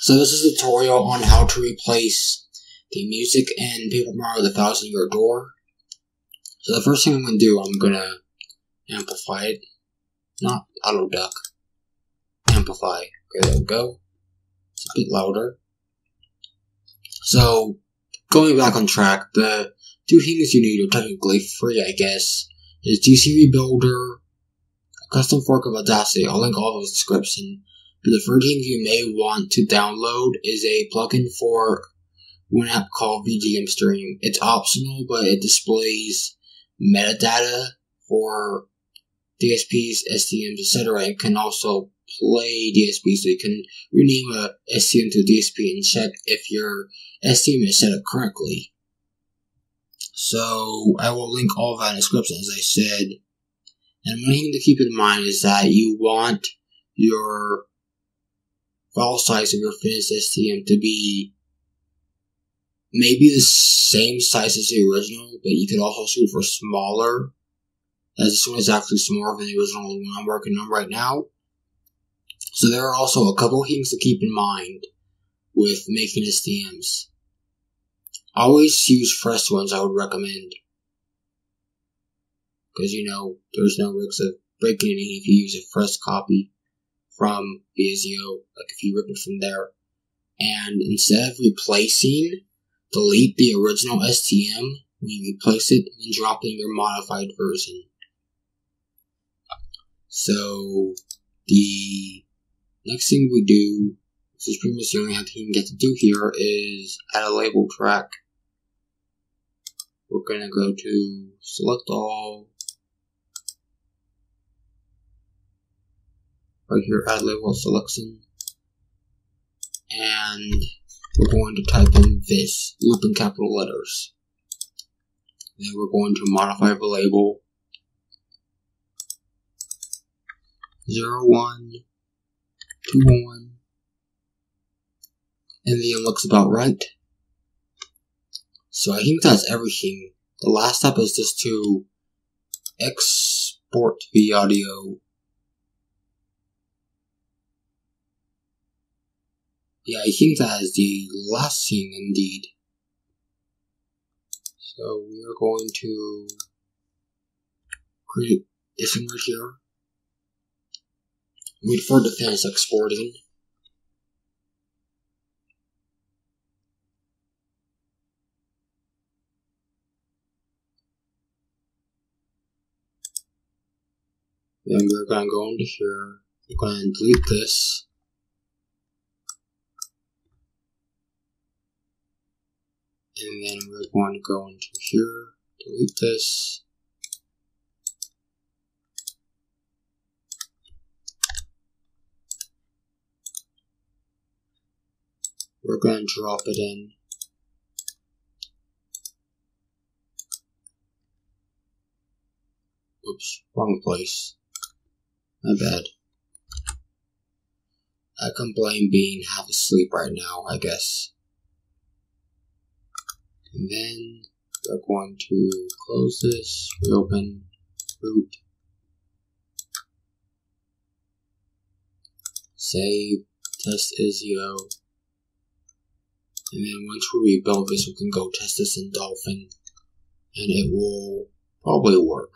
So this is a tutorial on how to replace the music in Paper Mario The Thousand Year Door. So the first thing I'm going to do, I'm going to amplify it. Not auto duck. Amplify. Okay, there we go. It's a bit louder. So, going back on track, the two things you need are technically free, I guess, is GCRebuilder, custom fork of Audacity. I'll link all those description. The third thing you may want to download is a plugin for one app called VGM Stream. It's optional, but it displays metadata for DSPs, STMs, etc. and can also play DSP, so you can rename a STM to DSP and check if your STM is set up correctly. So I will link all of that in the description, as I said. And one thing to keep in mind is that you want your file size of your finished STM to be maybe the same size as the original, but you could also shoot for smaller, as this one is actually smaller than the original one I'm working on right now. So there are also a couple things to keep in mind with making STMs. Always use fresh ones I would recommend. Because you know, there's no risk of breaking anything if you use a fresh copy from the ISO, like if you rip it from there. And instead of replacing, delete the original STM you replace it and drop in your modified version. So the next thing we do, which is pretty much the only thing you can get to do here, is add a label track. We're gonna go to select all, right here add label selection and we're going to type in this loop in capital letters. Then we're going to modify the label. 01 21 and the end looks about right. So I think that's everything. The last step is just to export the audio Yeah, I think that is the last thing indeed. So we are going to create this image here. Wait for the exporting. Then we're gonna go into here. We're gonna delete this. And then we're going to go into here, delete this. We're going to drop it in. Oops, wrong place. My bad. I can blame being half asleep right now, I guess. And then we're going to close this, reopen root, save, test Visio, and then once we rebuild this, we can go test this in Dolphin, and it will probably work.